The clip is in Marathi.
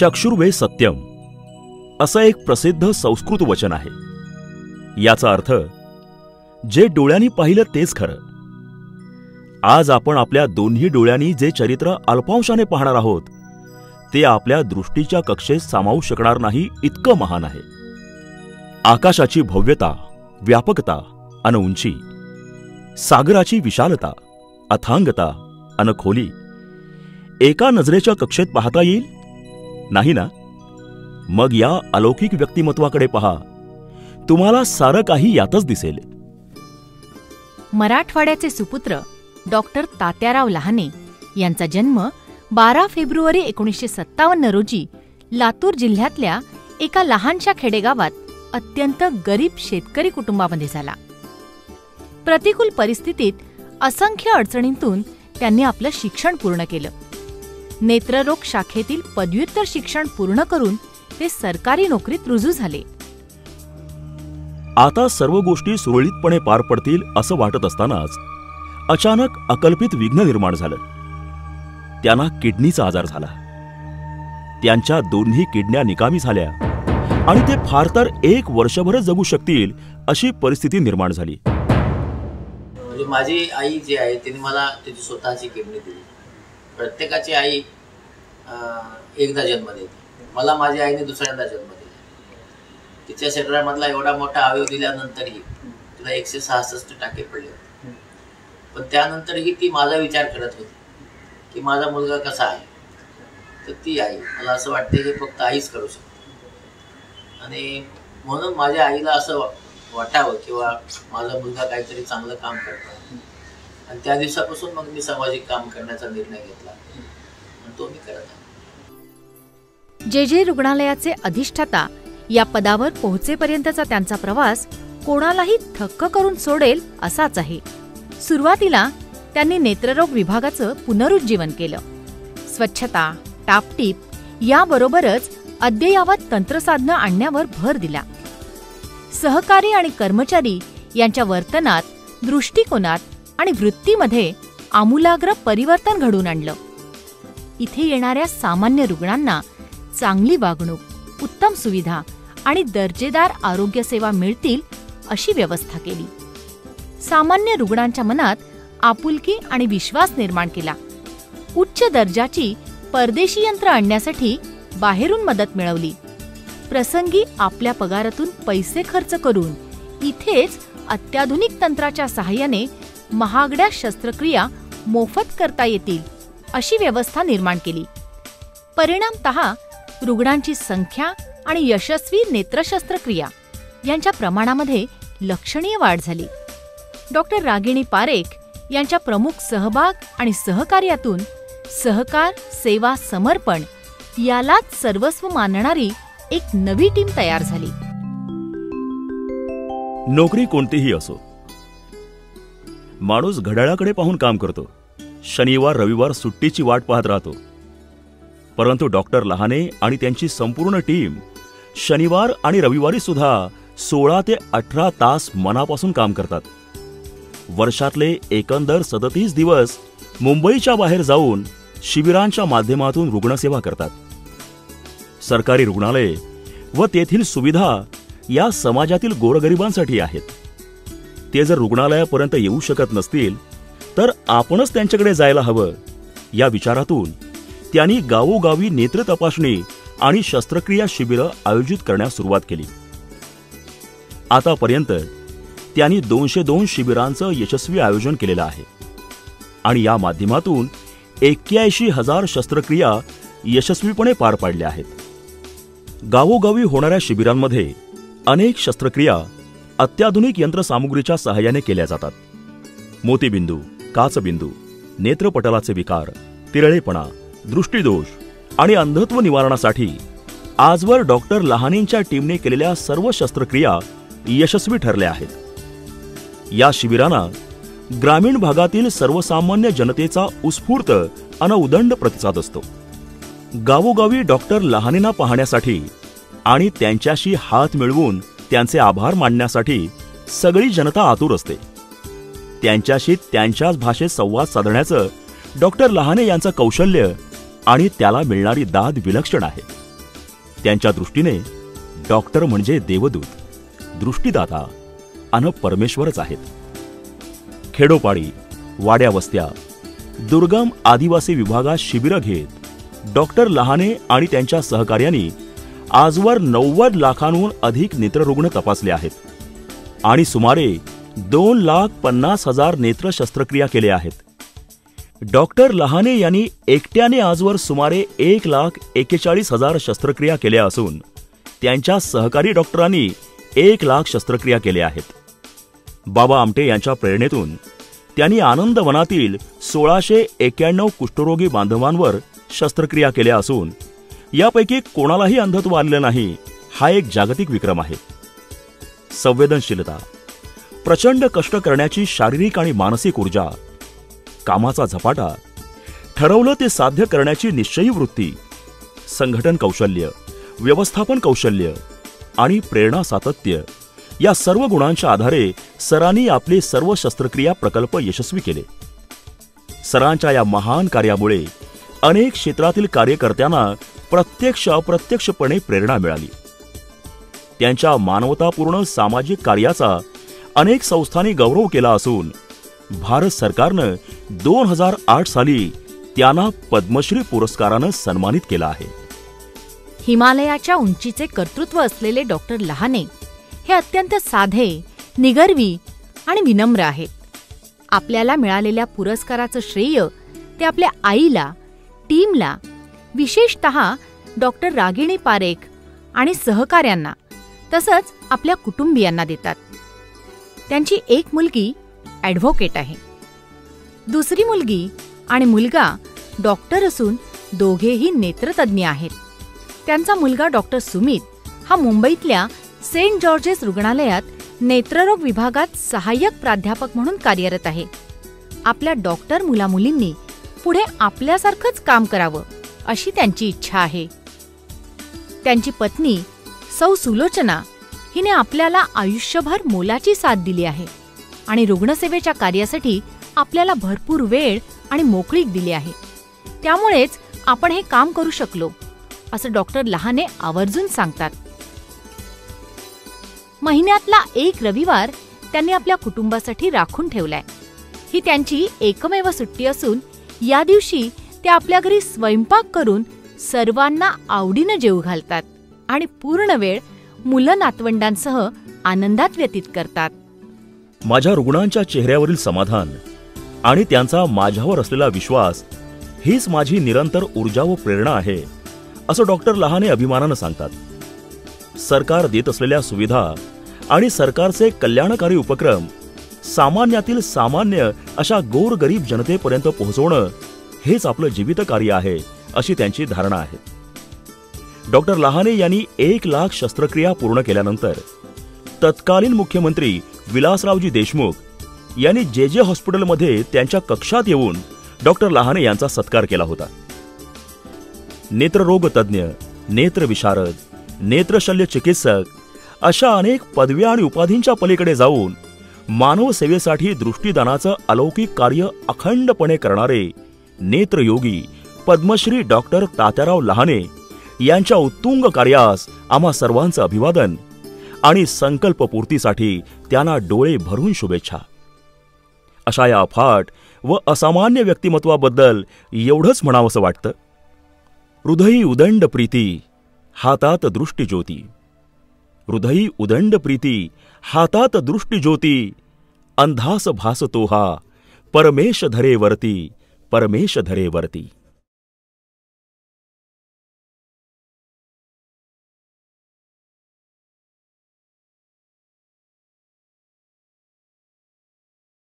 चक्षुर्वे सत्यम. असं एक प्रसिद्ध संस्कृत वचन आहे. याचा अर्थ जे डोळ्यांनी पाहिलं तेच खरं. आज आपण आपल्या दोन्ही डोळ्यांनी जे चरित्र अल्पांशाने पाहणार आहोत ते आपल्या दृष्टीच्या कक्षेत सामावू शकणार नाही इतकं महान आहे. आकाशाची भव्यता व्यापकता अन उंची सागराची विशालता अथांगता अन खोली एका नजरेच्या कक्षेत पाहता येईल? नाही ना? मग या अलौकिक व्यक्तिमत्वाकडे पहा. तुम्हाला सारं काही यातच दिसेल. मराठवाड्याचे सुपुत्र डॉक्टर तात्याराव लहाने यांचा जन्म बारा फेब्रुवारी एकोणीसशे सत्तावन्न रोजी लातूर जिल्ह्यातल्या एका लहानशा खेडेगावात अत्यंत गरीब शेतकरी कुटुंबामध्ये झाला. प्रतिकूल परिस्थितीत असंख्य अडचणींतून त्यांनी आपलं शिक्षण पूर्ण केलं. नेत्ररोग शाखेतील पदव्युत्तर शिक्षण पूर्ण करून ते सरकारी नोकरीत रुजू झाले. आता सर्व गोष्टी सुरळीतपणे पार पडतील असं वाटत असतानाच अचानक अकल्पित विघ्न निर्माण झालं. त्यांना किडनीचा आजार झाला. त्यांच्या दोन्ही किडन्या निकामी झाल्या आणि ते फार तर एक वर्षभर जगू शकतील अशी परिस्थिती निर्माण झाली. म्हणजे माझी आई जी आहे तिने मला तिची स्वतःची किडनी दिली. प्रत्येकाची आई एकदा जन्म देते मला माझ्या आईने दुसऱ्यांदा जन्म दिला तिच्या शरीरामधला एवढा मोठा अवयव दिल्यानंतरही तिला एकशे सहासष्ट टाके पडले होते. पण त्यानंतरही ती माझा विचार करत होती की माझा मुलगा कसा आहे? तर ती आई मला असं वाटते हे फक्त आईच करू शकते. आणि म्हणून माझ्या आईला असं वाटावं किंवा माझा मुलगा काहीतरी चांगलं काम करतो. आणि त्या दिवसापासून मग मी सामाजिक काम करण्याचा निर्णय घेतला. तो मी करत आहे. जे जे रुग्णालयाचे अधिष्ठाता या पदावर पोहोचेपर्यंतचा त्यांचा प्रवास कोणालाही थक्क करून सोडेल असाच आहे. सुरुवातीला त्यांनी नेत्ररोग विभागाचं पुनरुज्जीवन केलं. स्वच्छता टापटीप याबरोबरच अद्ययावत तंत्रसाधनं आणण्यावर भर दिला. सहकारी आणि कर्मचारी यांच्या वर्तनात दृष्टिकोनात आणि वृत्तीमध्ये आमूलाग्र परिवर्तन घडून आणलं. इथे येणाऱ्या सामान्य रुग्णांना चांगली वागणूक उत्तम सुविधा आणि दर्जेदार आरोग्यसेवा मिळतील अशी व्यवस्था केली. सामान्य रुग्णांच्या मनात आपुलकी आणि विश्वास निर्माण केला. उच्च दर्जाची परदेशी यंत्र आणण्यासाठी बाहेरून मदत मिळवली. प्रसंगी आपल्या पगारातून पैसे खर्च करून इथेच अत्याधुनिक तंत्राच्या सहाय्याने महागड्या शस्त्रक्रिया मोफत करता येतील अशी व्यवस्था निर्माण केली. परिणामतः रुग्णांची संख्या आणि यशस्वी नेत्रशस्त्रक्रिया यांच्या प्रमाणामध्ये लक्षणीय वाढ झाली. डॉक्टर रागिणी पारेख यांच्या प्रमुख सहभाग आणि सहकार्यातून सहकार सेवा समर्पण यालाच सर्वस्व मानणारी एक नवी टीम तयार झाली. नोकरी कोणतीही असो माणूस घड्याळाकडे पाहून काम करतो. शनिवार रविवार सुट्टीची वाट पाहत राहतो. परंतु डॉक्टर लहाने आणि त्यांची संपूर्ण टीम शनिवार आणि रविवारी सुद्धा सोळा ते अठरा तास मनापासून काम करतात. वर्षातले एकंदर सदतीस दिवस मुंबईच्या बाहेर जाऊन शिबिरांच्या माध्यमातून रुग्णसेवा करतात. सरकारी रुग्णालये व तेथील सुविधा या समाजातील गोरगरिबांसाठी आहेत. ते जर रुग्णालयापर्यंत येऊ शकत नसतील तर आपणच त्यांच्याकडे जायला हवं. या विचारातून त्यांनी गावोगावी नेत्र तपासणी आणि शस्त्रक्रिया शिबिरं आयोजित करण्यास सुरुवात केली. आतापर्यंत त्यांनी दोनशे दोन शिबिरांचं यशस्वी आयोजन केलेलं आहे. आणि या माध्यमातून एक्क्याऐंशी हजार शस्त्रक्रिया यशस्वीपणे पार पाडल्या आहेत. गावोगावी होणाऱ्या शिबिरांमध्ये अनेक शस्त्रक्रिया अत्याधुनिक यंत्रसामुग्रीच्या सहाय्याने केल्या जातात. मोतीबिंदू काचबिंदू नेत्रपटलाचे विकार तिरळेपणा दृष्टीदोष आणि अंधत्व निवारणासाठी आजवर डॉक्टर लहानींच्या टीमने केलेल्या सर्व शस्त्रक्रिया यशस्वी ठरल्या आहेत. या शिबिरांना ग्रामीण भागातील सर्वसामान्य जनतेचा उत्स्फूर्त अन उदंड प्रतिसाद असतो. गावोगावी डॉक्टर लहानींना पाहण्यासाठी आणि त्यांच्याशी हात मिळवून त्यांचे आभार मानण्यासाठी सगळी जनता आतुर असते. त्यांच्याशी त्यांच्याच भाषेत संवाद साधण्याचं डॉक्टर लहाने यांचं कौशल्य आणि त्याला मिळणारी दाद विलक्षण आहे. त्यांच्या दृष्टीने डॉक्टर म्हणजे देवदूत दृष्टीदाता अन परमेश्वरच आहेत. खेडोपाडी वाड्या वस्त्या दुर्गम आदिवासी विभागात शिबिरं घेत डॉक्टर लहाने आणि त्यांच्या सहकार्यांनी आजवर नव्वद लाखांहून अधिक नेत्ररुग्ण तपासले आहेत. आणि सुमारे दोन लाख पन्नास हजार नेत्र शस्त्रक्रिया केल्या आहेत. डॉक्टर लहाने यांनी एकट्याने आजवर सुमारे एक लाख एकेचाळीस हजार शस्त्रक्रिया केल्या असून त्यांच्या सहकारी डॉक्टरांनी एक लाख शस्त्रक्रिया केल्या आहेत. बाबा आमटे यांच्या प्रेरणेतून त्यांनी आनंदवनातील सोळाशे एक्क्याण्णव कुष्ठरोगी बांधवांवर शस्त्रक्रिया केल्या असून यापैकी कोणालाही अंधत्व आलेलं नाही. हा एक जागतिक विक्रम आहे. संवेदनशीलता. प्रचंड कष्ट करण्याची शारीरिक आणि मानसिक ऊर्जा. कामाचा झपाटा. ठरवलं ते साध्य करण्याची निश्चयी वृत्ती. संघटन कौशल्य. व्यवस्थापन कौशल्य. आणि प्रेरणा सातत्य. या सर्व गुणांच्या आधारे सरांनी आपले सर्व शस्त्रक्रिया प्रकल्प यशस्वी केले. सरांच्या या महान कार्यामुळे अनेक क्षेत्रातील कार्यकर्त्यांना प्रत्यक्ष अप्रत्यक्षपणे प्रेरणा मिळाली. त्यांच्या मानवतापूर्ण सामाजिक कार्याचा अनेक संस्थांनी गौरव केला असून भारत सरकारनं दोन हजार आठ साली त्यांना पद्मश्री पुरस्कारानं सन्मानित केलं आहे. हिमालयाच्या उंचीचे कर्तृत्व असलेले डॉक्टर लहाने हे अत्यंत साधे निगर्वी आणि विनम्र आहेत. आपल्याला मिळालेल्या पुरस्काराचं श्रेय ते आपल्या आईला टीमला विशेषत डॉक्टर रागिणी पारेख आणि सहकाऱ्यांना तसंच आपल्या कुटुंबियांना देतात. त्यांची एक मुलगी ॲडव्होकेट आहे. दुसरी मुलगी आणि मुलगा डॉक्टर असून दोघेही नेत्रतज्ञ आहेत. त्यांचा मुलगा डॉक्टर सुमित हा मुंबईतल्या सेंट जॉर्जेस रुग्णालयात नेत्ररोग विभागात सहाय्यक प्राध्यापक म्हणून कार्यरत आहे. आपल्या डॉक्टर मुलामुलींनी पुढे आपल्यासारखंच काम करावं अशी त्यांची इच्छा आहे. त्यांची पत्नी सौ सुलोचना हिने आपल्याला आयुष्यभर मोलाची साथ दिली आहे आणि रुग्णसेवेच्या कार्यासाठी आपल्याला भरपूर वेळ आणि मोकळीक दिली आहे. त्यामुळेच आपण हे काम करू शकलो असं डॉक्टर लहाने आवर्जून सांगतात. महिन्यातला एक रविवार त्यांनी आपल्या कुटुंबासाठी राखून ठेवलाय. ही त्यांची एकमेव सुट्टी असून या दिवशी ते आपल्या घरी स्वयंपाक करून सर्वांना आवडीनं जेव घालतात आणि पूर्ण वेळ मुलं नातवंडांसह आनंदात व्यतीत करतात. माझ्या रुग्णांच्या चेहऱ्यावरील समाधान आणि त्यांचा माझ्यावर असलेला विश्वास हीच माझी निरंतर ऊर्जा व प्रेरणा आहे असं डॉक्टर लहाने अभिमानानं सांगतात. सरकार देत असलेल्या सुविधा आणि सरकारचे कल्याणकारी उपक्रम सामान्यातील सामान्य अशा गोरगरीब जनतेपर्यंत पोहोचवणं हेच आपलं जीवित कार्य आहे अशी त्यांची धारणा आहे. डॉक्टर लहाने यांनी एक लाख शस्त्रक्रिया पूर्ण केल्यानंतर तत्कालीन मुख्यमंत्री विलासरावजी देशमुख यांनी जे जे हॉस्पिटलमध्ये त्यांच्या कक्षात येऊन डॉक्टर लहाने यांचा सत्कार केला होता. नेत्ररोग तज्ज्ञ नेत्रविशारद नेत्रशल्य चिकित्सक अशा अनेक पदव्या आणि उपाधींच्या पलीकडे जाऊन मानव सेवेसाठी दृष्टीदानाचं अलौकिक कार्य अखंडपणे करणारे नेत्रयोगी पद्मश्री डॉक्टर तात्याराव लहाने यांच्या उत्तुंग कार्यास आम्हा सर्वांचं अभिवादन आणि संकल्पपूर्तीसाठी त्यांना डोळे भरून शुभेच्छा. अशा या अफाट व असामान्य व्यक्तिमत्वाबद्दल एवढंच म्हणावंसं वाटतं. हृदयी उदंड प्रीती हातात दृष्टीज्योती. हृदयी उदंड प्रीती हातात दृष्टीज्योती अंधास भासतो हा परमेश धरेवरती परमेश धरेवरती